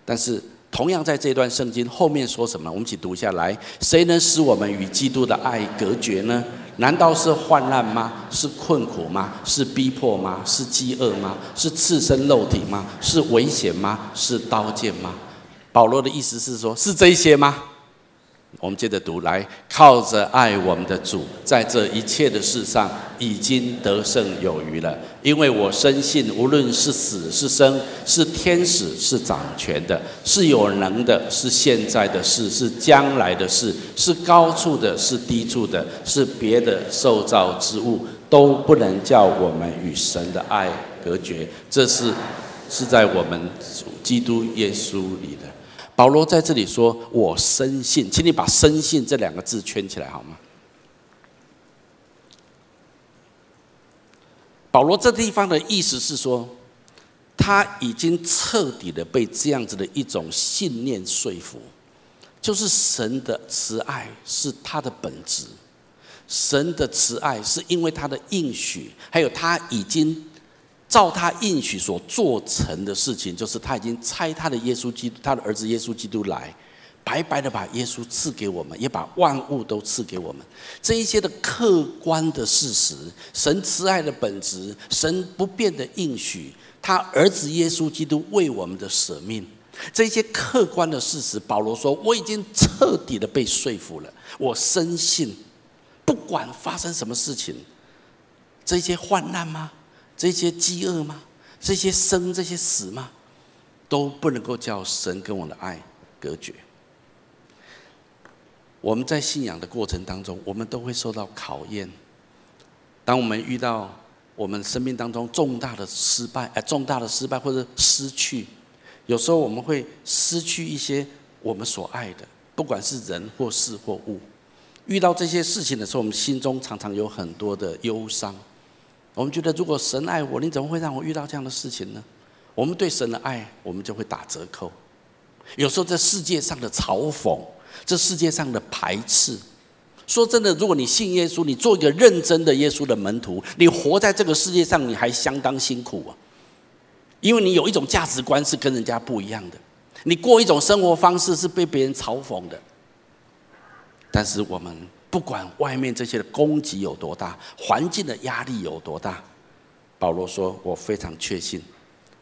但是，同样在这段圣经后面说什么？我们一起读下来：谁能使我们与基督的爱隔绝呢？难道是患难吗？是困苦吗？是逼迫吗？是饥饿吗？是赤身肉体吗？是危险吗？是刀剑吗？保罗的意思是说，是这些吗？我们接着读来，靠着爱我们的主，在这一切的事上已经得胜有余了。因为我深信，无论是死是生，是天使是掌权的，是有能的，是现在的事，是将来的事，是高处的，是低处的，是别的受造之物，都不能叫我们与神的爱隔绝。这是是在我们基督耶稣里的。保罗在这里说：“我深信，请你把‘深信’这两个字圈起来好吗？”保罗这地方的意思是说，他已经彻底的被这样子的一种信念说服，就是神的慈爱是他的本质，神的慈爱是因为他的应许，还有他已经。照他应许所做成的事情，就是他已经差他的耶稣基督，他的儿子耶稣基督来，白白的把耶稣赐给我们，也把万物都赐给我们。这一些的客观的事实，神慈爱的本质，神不变的应许，他儿子耶稣基督为我们的舍命，这些客观的事实，保罗说：“我已经彻底的被说服了。我深信，不管发生什么事情，这些患难吗？这些饥饿吗？这些生，这些死吗？都不能够叫神跟我的爱隔绝。”我们在信仰的过程当中，我们都会受到考验。当我们遇到我们生命当中重大的失败，哎，重大的失败或者失去，有时候我们会失去一些我们所爱的，不管是人或事或物。遇到这些事情的时候，我们心中常常有很多的忧伤。我们觉得，如果神爱我，你怎么会让我遇到这样的事情呢？我们对神的爱，我们就会打折扣。有时候，在世界上的嘲讽。这世界上的排斥，说真的，如果你信耶稣，你做一个认真的耶稣的门徒，你活在这个世界上，你还相当辛苦啊！因为你有一种价值观是跟人家不一样的，你过一种生活方式是被别人嘲讽的。但是我们不管外面这些的攻击有多大，环境的压力有多大，保罗说：“我非常确信，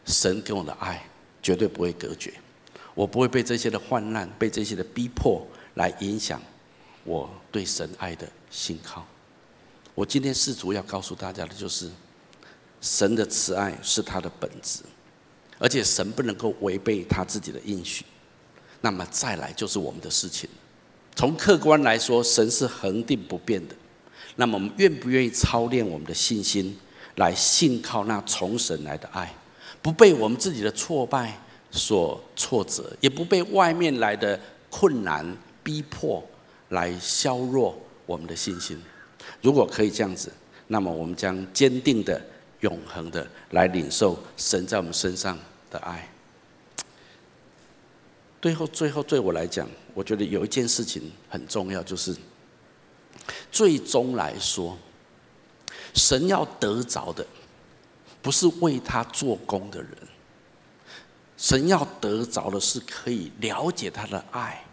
神给我的爱绝对不会隔绝。”我不会被这些的患难、被这些的逼迫来影响我对神爱的信靠。我今天试图要告诉大家的就是，神的慈爱是他的本质，而且神不能够违背他自己的应许。那么再来就是我们的事情。从客观来说，神是恒定不变的。那么我们愿不愿意操练我们的信心，来信靠那从神来的爱，不被我们自己的挫败？所挫折，也不被外面来的困难逼迫来削弱我们的信心。如果可以这样子，那么我们将坚定的、永恒的来领受神在我们身上的爱。最后，最后对我来讲，我觉得有一件事情很重要，就是最终来说，神要得着的，不是为他做工的人。神要得着的是可以了解他的爱，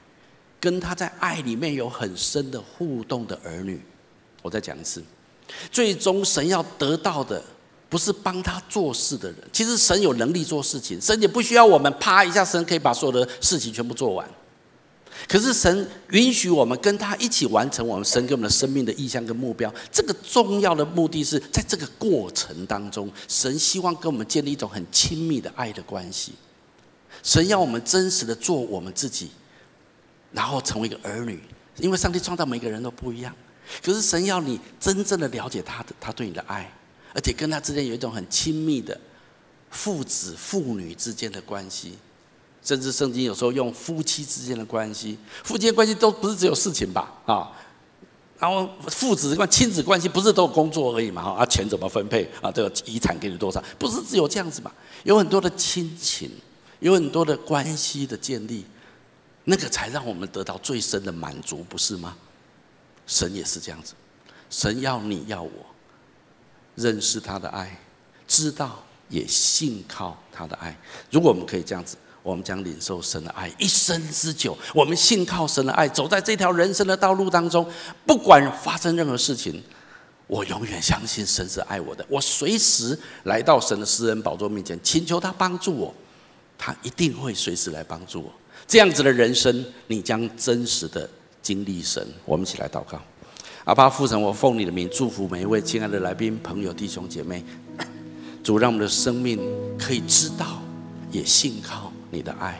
跟他在爱里面有很深的互动的儿女。我再讲一次，最终神要得到的不是帮他做事的人。其实神有能力做事情，神也不需要我们啪一下，神可以把所有的事情全部做完。可是神允许我们跟他一起完成我们神给我们的生命的意向跟目标。这个重要的目的是在这个过程当中，神希望跟我们建立一种很亲密的爱的关系。神要我们真实的做我们自己，然后成为一个儿女，因为上帝创造每个人都不一样。可是神要你真正的了解他的，他对你的爱，而且跟他之间有一种很亲密的父子、父女之间的关系，甚至圣经有时候用夫妻之间的关系，夫妻关系都不是只有事情吧？啊，然后父子关、亲子关系不是都有工作而已嘛？哈，啊，钱怎么分配？啊，这个遗产给你多少？不是只有这样子嘛？有很多的亲情。有很多的关系的建立，那个才让我们得到最深的满足，不是吗？神也是这样子，神要你要我认识他的爱，知道也信靠他的爱。如果我们可以这样子，我们将领受神的爱一生之久。我们信靠神的爱，走在这条人生的道路当中，不管发生任何事情，我永远相信神是爱我的。我随时来到神的私人宝座面前，请求他帮助我。他一定会随时来帮助我。这样子的人生，你将真实的经历神。我们一起来祷告。阿爸父神，我奉你的名祝福每一位亲爱的来宾、朋友、弟兄姐妹。主，让我们的生命可以知道，也信靠你的爱。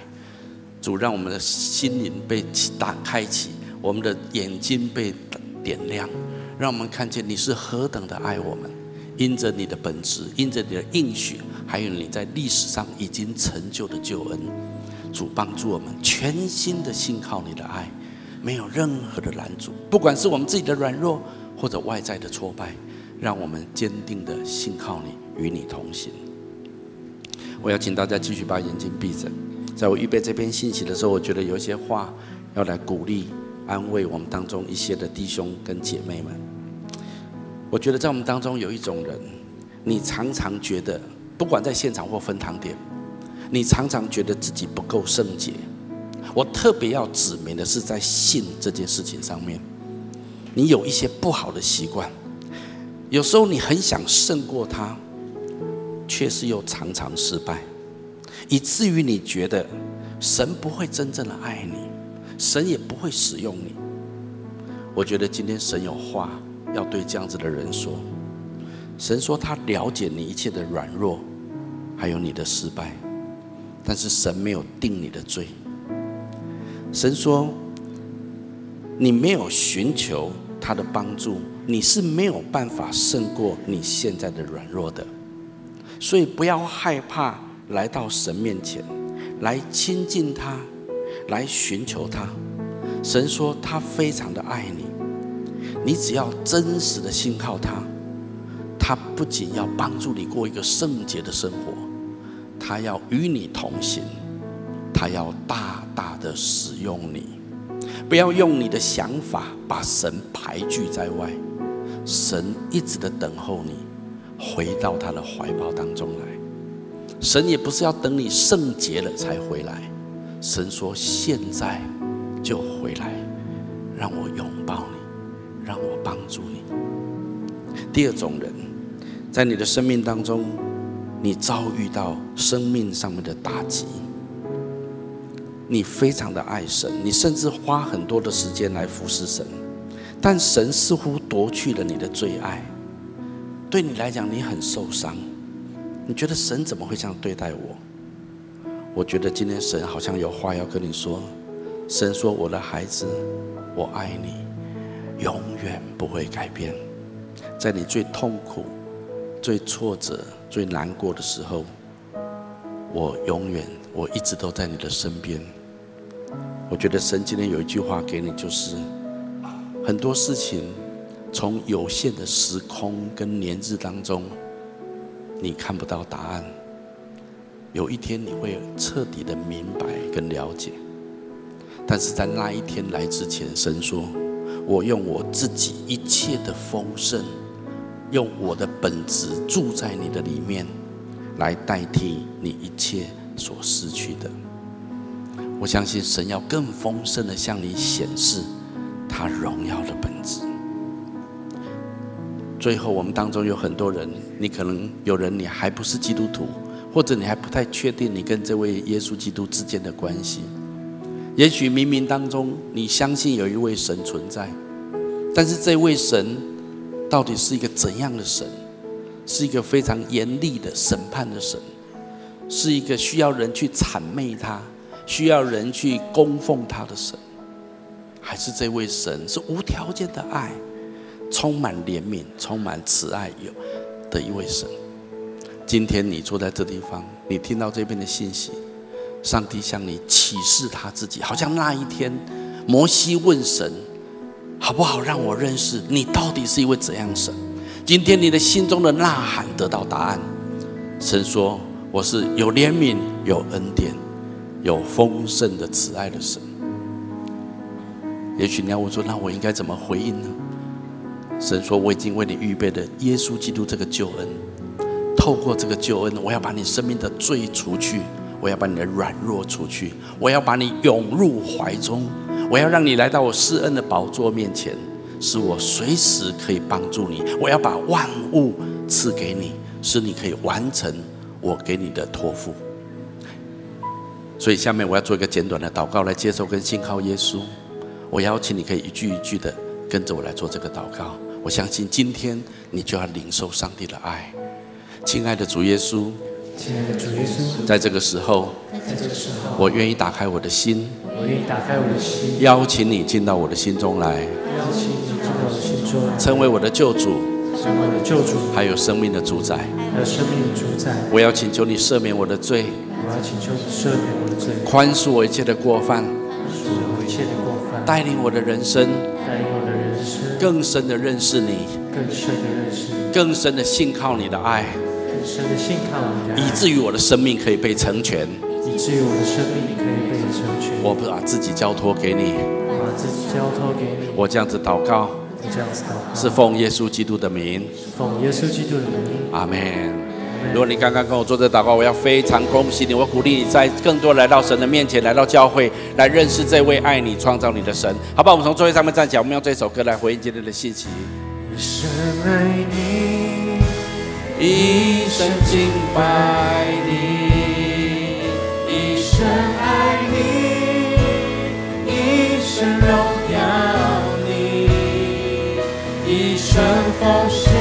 主，让我们的心灵被打开启，我们的眼睛被点亮，让我们看见你是何等的爱我们。因着你的本质，因着你的应许。还有你在历史上已经成就的救恩，主帮助我们全心的信靠你的爱，没有任何的拦阻，不管是我们自己的软弱或者外在的挫败，让我们坚定的信靠你，与你同行。我要请大家继续把眼睛闭着，在我预备这篇信息的时候，我觉得有一些话要来鼓励、安慰我们当中一些的弟兄跟姐妹们。我觉得在我们当中有一种人，你常常觉得。不管在现场或分堂点，你常常觉得自己不够圣洁，我特别要指明的是，在信这件事情上面，你有一些不好的习惯。有时候你很想胜过他，却是又常常失败，以至于你觉得神不会真正的爱你，神也不会使用你。我觉得今天神有话要对这样子的人说。神说他了解你一切的软弱，还有你的失败，但是神没有定你的罪。神说你没有寻求他的帮助。你是没有办法胜过你现在的软弱的，所以不要害怕来到神面前，来亲近他，来寻求他。神说他非常的爱你，你只要真实的信靠他，他不仅要帮助你过一个圣洁的生活，他要与你同行，他要大大的使用你。不要用你的想法把神排拒在外。神一直的等候你回到他的怀抱当中来。神也不是要等你圣洁了才回来。神说：“现在就回来，让我拥抱你，让我帮助你。”第二种人，在你的生命当中，你遭遇到生命上面的打击，你非常的爱神，你甚至花很多的时间来服侍神。但神似乎夺去了你的最爱，对你来讲，你很受伤。你觉得神怎么会这样对待我？我觉得今天神好像有话要跟你说。神说：“我的孩子，我爱你，永远不会改变。在你最痛苦、最挫折、最难过的时候，我永远，我一直都在你的身边。”我觉得神今天有一句话给你，就是。很多事情，从有限的时空跟年日当中，你看不到答案。有一天你会彻底的明白跟了解，但是在那一天来之前，神说：“我用我自己一切的丰盛，用我的本质住在你的里面，来代替你一切所失去的。”我相信神要更丰盛的向你显示。他荣耀的本质。最后，我们当中有很多人，你可能有人你还不是基督徒，或者你还不太确定你跟这位耶稣基督之间的关系。也许冥冥当中你相信有一位神存在，但是这位神到底是一个怎样的神？是一个非常严厉的审判的神，是一个需要人去谄媚他、需要人去供奉他的神。还是这位神是无条件的爱，充满怜悯、充满慈爱有的一位神。今天你坐在这地方，你听到这边的信息，上帝向你启示他自己，好像那一天摩西问神：“好不好让我认识你到底是一位怎样神？”今天你的心中的呐喊得到答案。神说：“我是有怜悯、有恩典、有丰盛的慈爱的神。”也许你要我说，那我应该怎么回应呢？神说：“我已经为你预备了耶稣基督这个救恩，透过这个救恩，我要把你生命的罪除去，我要把你的软弱除去，我要把你涌入怀中，我要让你来到我施恩的宝座面前，使我随时可以帮助你。我要把万物赐给你，使你可以完成我给你的托付。所以，下面我要做一个简短的祷告，来接受跟信靠耶稣。”我邀请你可以一句一句的跟着我来做这个祷告。我相信今天你就要领受上帝的爱，亲爱的主耶稣，亲爱的主耶稣，在这个时候，在这个时候，我愿意打开我的心，我愿意打开我的心，邀请你进到我的心中来，邀请你进到我的心中，成为我的救主，成为我的救主，还有生命的主宰，还有生命的主宰。我要请求你赦免我的罪，我要请求你赦免我的罪，宽恕我一切的过犯，宽恕我一切的过犯。带领我的人生，带领我的人生更深的认识你，更深的认识你，更深的信靠你的爱，更深的信靠你的爱，以至于我的生命可以被成全，以至于我的生命可以被成全。我把自己交托给你，把自己交托给你。我这样子祷告，这样子祷告，是奉耶稣基督的名，奉耶稣基督的名。阿门。如果你刚刚跟我做这祷告，我要非常恭喜你，我鼓励你在更多来到神的面前，来到教会，来认识这位爱你、创造你的神。好吧，我们从座位上面站起来，我们用这首歌来回应今天的信息。一生爱你，一生敬拜你，一生爱你，一生荣耀你，一生奉献，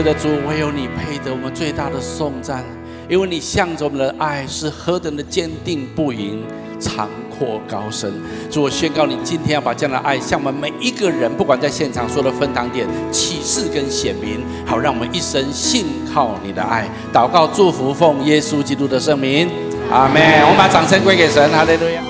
是的，主，唯有你配得我们最大的颂赞，因为你向着我们的爱是何等的坚定不移、长阔高深。主，我宣告你今天要把这样的爱向我们每一个人，不管在现场说的分堂点启示跟显明，好让我们一生信靠你的爱。祷告、祝福，奉耶稣基督的圣名，阿门。我们把掌声归给神，哈利路亚。